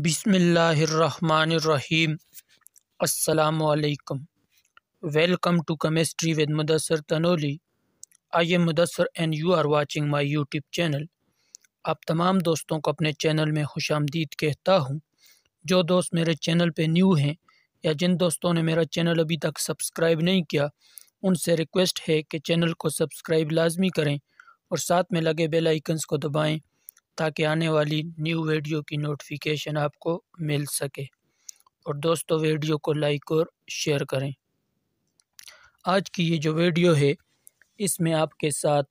बिसमीम् Allam welcome to chemistry with Mudassar Tanoli I am Mudassar and you are watching my YouTube channel आप तमाम दोस्तों को अपने channel में खुश आमदीद कहता हूँ जो दोस्त मेरे चैनल पे न्यू हैं या जिन दोस्तों ने मेरा चैनल अभी तक सब्सक्राइब नहीं किया उनसे रिक्वेस्ट है कि चैनल को सब्सक्राइब लाजमी करें और साथ में लगे बेल आइकन्स को दबाएँ ताकि आने वाली न्यू वीडियो की नोटिफिकेशन आपको मिल सके और दोस्तों वीडियो को लाइक और शेयर करें आज की ये जो वीडियो है इसमें आपके साथ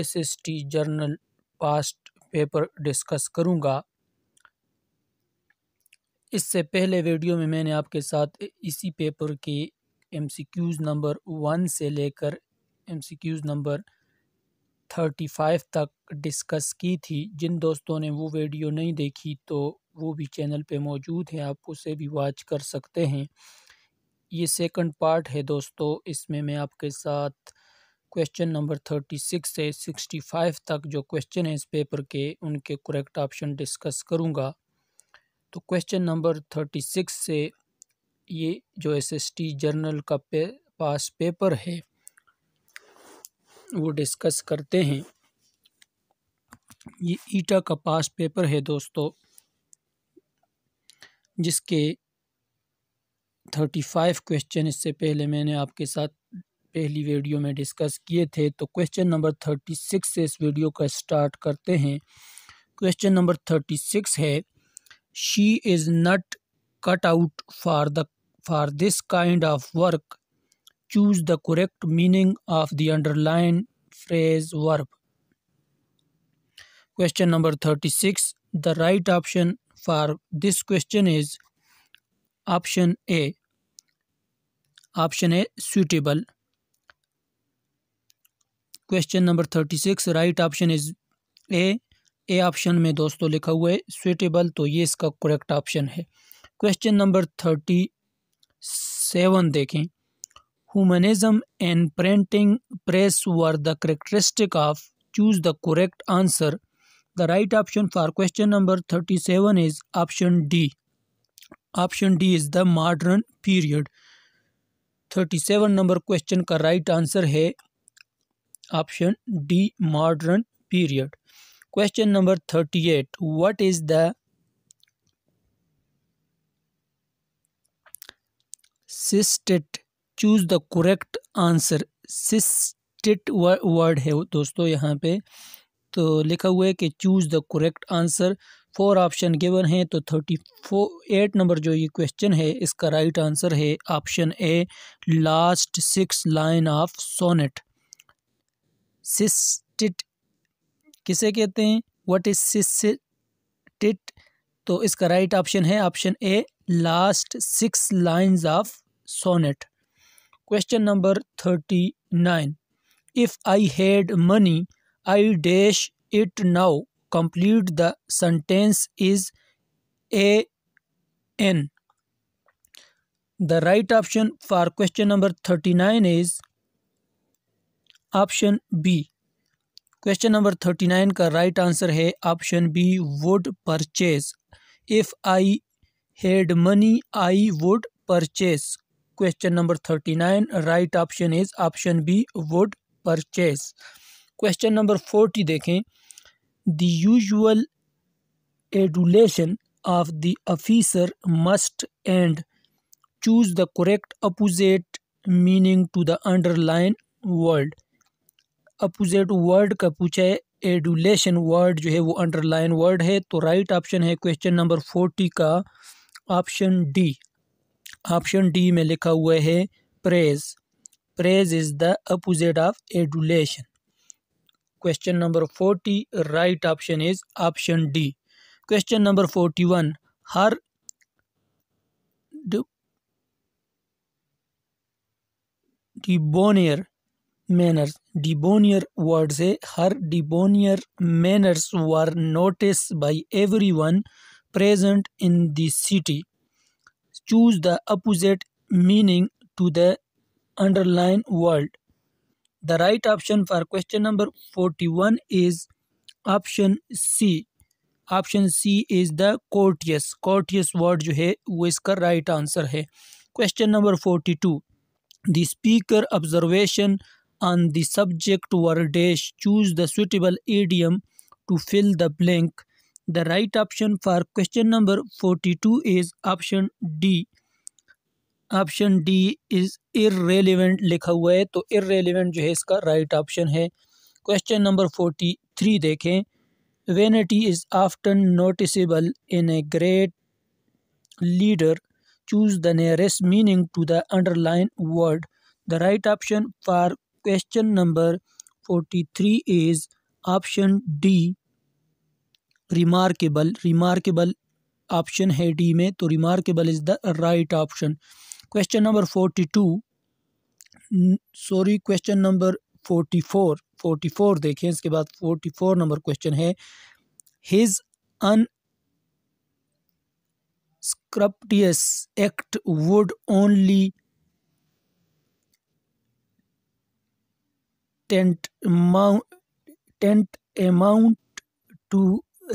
SST general past paper discuss करूँगा इससे पहले वीडियो में मैंने आपके साथ इसी पेपर की एमसीक्यूज़ नंबर वन से लेकर एमसीक्यूज़ नंबर थर्टी फाइव तक डिस्कस की थी जिन दोस्तों ने वो वीडियो नहीं देखी तो वो भी चैनल पे मौजूद है आप उसे भी वॉच कर सकते हैं ये सेकंड पार्ट है दोस्तों इसमें मैं आपके साथ क्वेश्चन नंबर थर्टी सिक्स से सिक्सटी फाइव तक जो क्वेश्चन है इस पेपर के उनके करेक्ट ऑप्शन डिस्कस करूँगा तो क्वेश्चन नंबर थर्टी सिक्स से ये जो एसएसटी जर्नल का पे पास पेपर है वो डिस्कस करते हैं ये ईटा का पास पेपर है दोस्तों जिसके थर्टी फाइव क्वेश्चन इससे पहले मैंने आपके साथ पहली वीडियो में डिस्कस किए थे तो क्वेश्चन नंबर थर्टी सिक्स से इस वीडियो का स्टार्ट करते हैं क्वेश्चन नंबर थर्टी सिक्स है she is not cut out for the for this kind of work choose the correct meaning of the underlined phrase verb question number 36 the right option for this question is option a option a suitable question number thirty six right option is A A option में दोस्तों लिखा हुआ है suitable तो ये इसका correct option है question number thirty seven देखें Humanism and printing press were the characteristic of choose the correct answer. The right option for question number 37 is option D. Option D is the modern period. 37 number question का right answer है option D modern period question number 38 what is the सिस्टेट choose the correct answer sestet word है दोस्तों यहाँ पे तो लिखा हुआ है कि choose the correct answer four option given है तो थर्टी फोर एट नंबर जो ये क्वेश्चन है इसका राइट आंसर है option A last six line of sonnet sestet किसे कहते हैं व्हाट इज सिस्टिट तो इसका राइट ऑप्शन है option A last six lines of sonnet Question number 39. If I had money, I dash it now. Complete the sentence is A N. The right option for question number 39 is option B. Question number thirty nine का right answer है option B would purchase if I had money I would purchase question number thirty nine right option is option B would purchase question number forty देखें the usual adulation of the officer must and choose the correct opposite meaning to the underline word opposite word का पूछा है adulation word जो है वो underline word है तो right right option है क्वेश्चन नंबर फोर्टी का ऑप्शन डी ऑप्शन डी में लिखा हुआ है praise praise is the opposite of adulation question number forty right option is option D question number forty one her debonair manners debonair word से her debonair manners were notice by every one present in the city choose the opposite meaning to the underline underlying the the option option question number forty one is option C option C is the courteous courteous word जो है वो इसका right right answer है question number forty two the speaker observation on the subject were dash choose the suitable idiom to fill the blank the right option option question number forty two is option D option D is irrelevant लिखा हुआ है तो irrelevant जो है इसका right right option है question number forty three देखें vanity is after noticeable in a great leader choose the nearest meaning to the underline word the right option for question number forty three is option D remarkable remarkable option है D में तो remarkable is the right option question number forty two sorry question number forty four forty four देखें इसके बाद forty four number question है his unscrupulous act would only tend amount tend amount to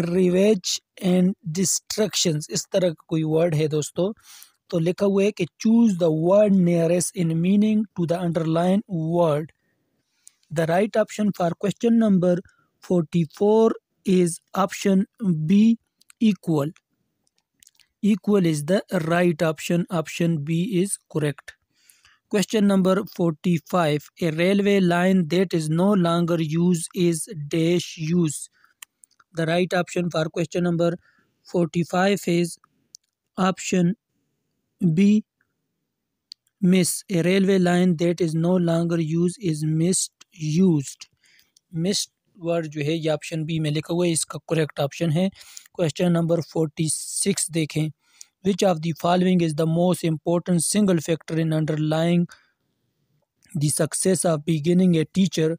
ravage and destruction इस तरह का कोई word है दोस्तों तो लिखा हुआ है कि choose the word nearest in meaning to the underline word the right option for question number forty four is option B equal equal is the right option option B is correct question number forty five a railway line that is no longer use is dash use the right option for question number forty five 45 option B miss a railway line line is no longer use is is use Missed word जो है ये option B में लिखा हुआ है इसका correct option है question number forty six देखें which of the following is the most important single factor in underlying the success of beginning a teacher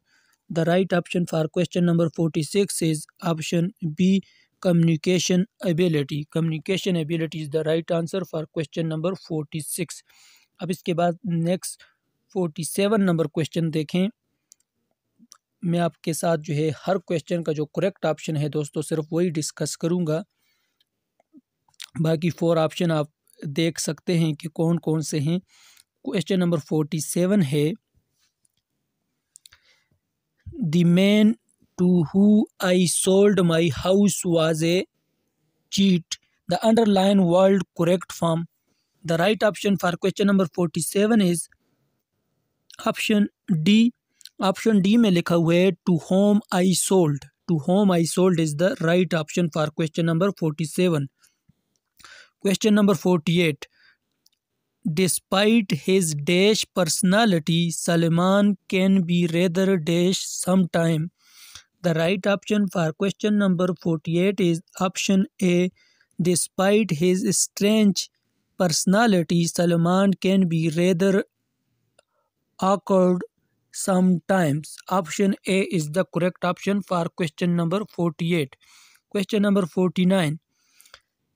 The right option for question number 46 is option B communication ability. Communication ability is the right answer for question number 46. अब इसके बाद next 47 number question देखें मैं आपके साथ जो है हर क्वेश्चन का जो करेक्ट ऑप्शन है दोस्तों सिर्फ वही डिस्कस करूंगा बाकी फोर ऑप्शन आप देख सकते हैं कि कौन कौन से हैं क्वेश्चन नंबर फोर्टी सेवन है the man to who I sold my house was a cheat. The underlying word correct form. The right option for question number 47 is option D. Option D me likha hua to whom I sold. To whom I sold is the right option for question number 47. Question number 48. Despite his dash personality, Salman can be rather dash sometime. The right option for question number 48 is option A. Despite his strange personality, Salman can be rather awkward sometimes. Option A is the correct option for question number 48. Question number 49.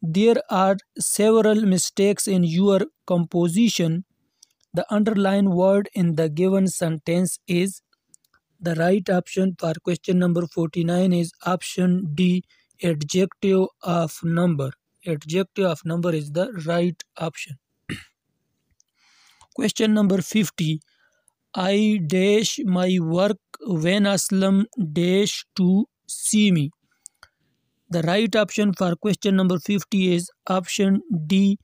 There are several mistakes in your composition. The underlined word in the given sentence is the right option for question number 49 is option D adjective of number. Adjective of number is the right option. question number 50 I dash my work when Aslam dash to see me. The right option for question number 50 is option D.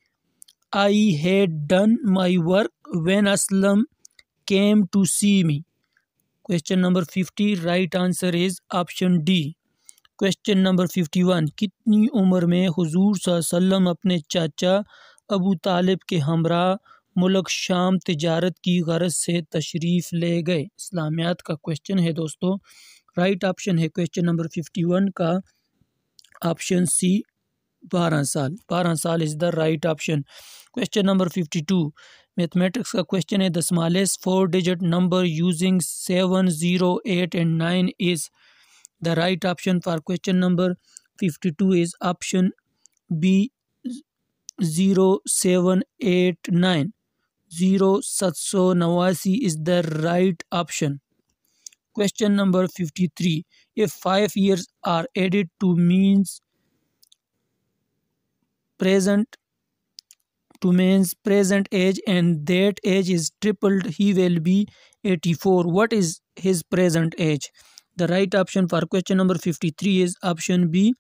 I had done my work when Aslam came to see me. Question number 50, right answer is option D. Question number fifty one कितनी उम्र में हजूर सल्लम अपने चाचा अबू तालिब के हमरा मुल्क शाम तजारत की गरज से तशरीफ़ ले गए इस्लामियात का क्वेश्चन है दोस्तों राइट ऑप्शन है क्वेश्चन नंबर फिफ्टी वन का ऑप्शन सी बारह साल बारह साल is the right option question number fifty two mathematics का क्वेश्चन है the smallest four digit number using seven zero eight and nine is the right option for question number fifty two is option B zero seven eight nine zero सत सौ नवासी is the right option question number fifty three If five years are added to means present to means present age and that age is tripled he will be 84 what is his present age the right option for question number 53 is option b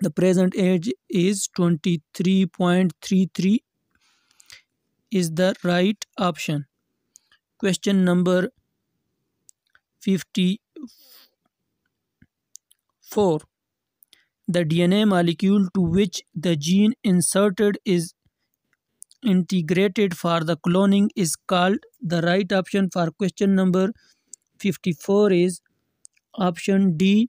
the present age is 23.33 is the right option question number 50 4. The DNA molecule to which the gene inserted is integrated for the cloning is called the right option for question number 54 is option D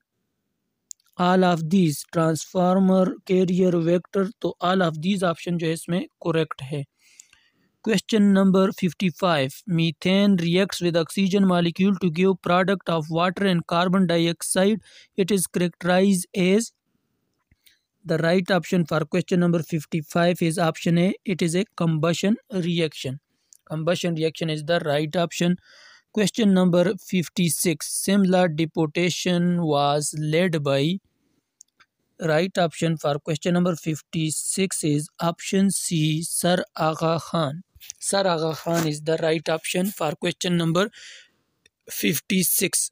all of these transformer carrier vector तो all of these option जो है इसमें correct है Question number 55. Methane reacts with oxygen molecule to give product of water and carbon dioxide. It is characterized as the right option for question number 55 is option A. It is a combustion reaction. Combustion reaction is the right option. Question number 56. Similar deportation was led by right option for question number 56 is option C Sir Aga Khan. Sir Aga Khan is the right option for question number 56.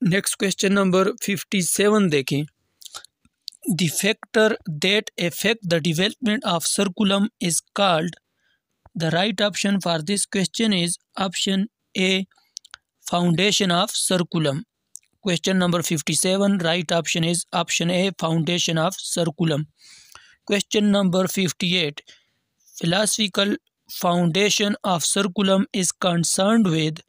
Next question number 57 dekhe. The factor that affect the development of circulum is called. The right option for this question is option A, foundation of circulum. Question number 57, right option is option A, foundation of circulum. Question number 58, philosophical foundation of circulum is concerned with,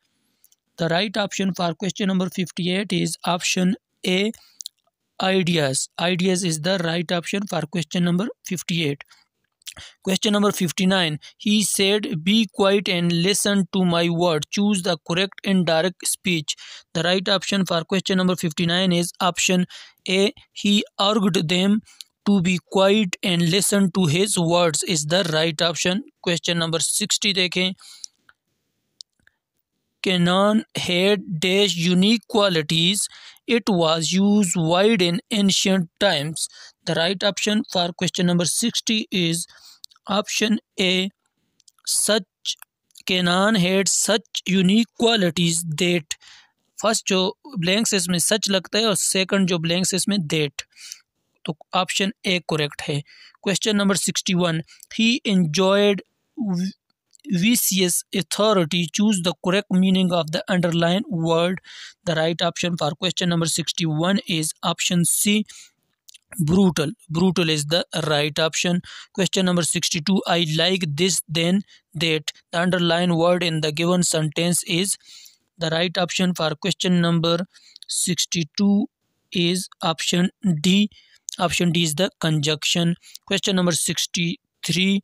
the right option for question number 58 is option A ideas. Ideas is the right option for question number 58. Question number 59. He said, Be quiet and listen to my word. Choose the correct and direct speech. The right option for question number 59 is option A. He urged them to be quiet and listen to his words is the right option question number 60 देखें Canon had dash unique qualities. It was used wide in ancient times. The right option for question number 60 is option A. Such Canon had such unique qualities that first जो blanks इसमें सच लगता है और second जो blanks इसमें that तो option A correct है question number sixty one he enjoyed VCS authority choose the correct meaning of the underlined word. The right option for question number 61 is option C. Brutal. Brutal is the right option. Question number 62 I like this, then that. The underlined word in the given sentence is the right option for question number 62 is option D. option d is the conjunction question number 63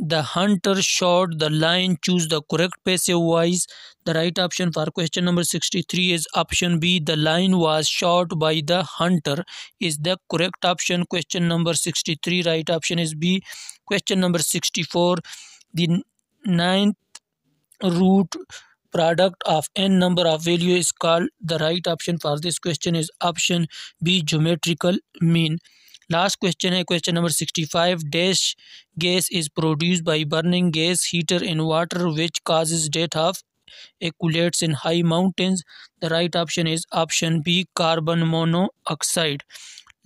the hunter shot the lion choose the correct passive voice the right option for question number 63 is option b the lion was shot by the hunter is the correct option question number 63 right option is b question number 64 the ninth root product of n number of values is called the right option for this question is option b geometrical mean last question hai question number 65 dash gas is produced by burning gas heater in water which causes death of accumulates in high mountains the right option is option b carbon monoxide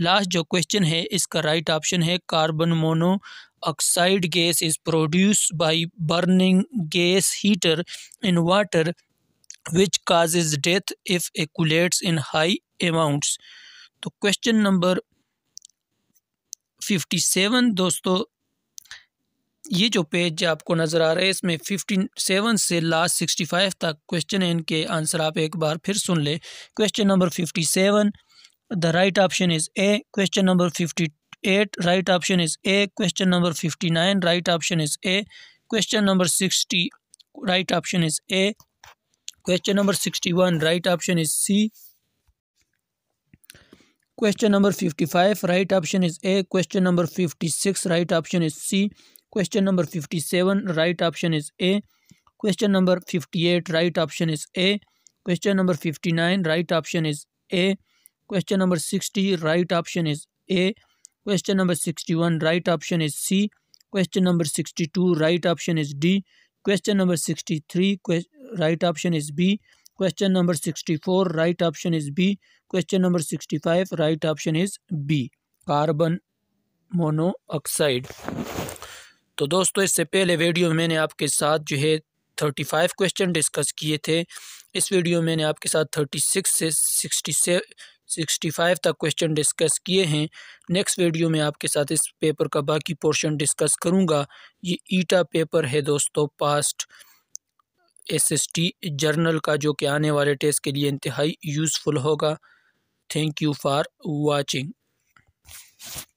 last जो question है इसका right right option है carbon mono oxide gas is produced by burning gas heater in water which causes death if acts in high amounts तो question number fifty seven दोस्तों ये जो page आपको नज़र आ रहा है इसमें फिफ्टी सेवन से लास्ट सिक्सटी फाइव तक क्वेश्चन है इनके आंसर आप एक बार फिर सुन ले question number fifty seven the right option is A question number fifty 8 right option is a question number 59 right option is a question number 60 right option is a question number 61 right option is c question number 55 right option is a question number 56 right option is c question number 57 right option is a question number 58 right option is a question number 59 right option is a question number 60 right option is a question number sixty one right option is C question number sixty two right option is D question number sixty three right option is B question number sixty four right option is B question number sixty five right option is B carbon monoxide तो दोस्तों इससे पहले video में मैंने आपके साथ जो है थर्टी फाइव क्वेश्चन डिस्कस किए थे इस वीडियो में मैंने आपके साथ थर्टी सिक्स से सिक्सटी से सिक्सटी फाइव तक क्वेश्चन डिस्कस किए हैं नेक्स्ट वीडियो में आपके साथ इस पेपर का बाकी पोर्शन डिस्कस करूँगा ये ईटा पेपर है दोस्तों पास्ट एसएसटी जर्नल का जो कि आने वाले टेस्ट के लिए इंतहाई यूज़फुल होगा थैंक यू फॉर वाचिंग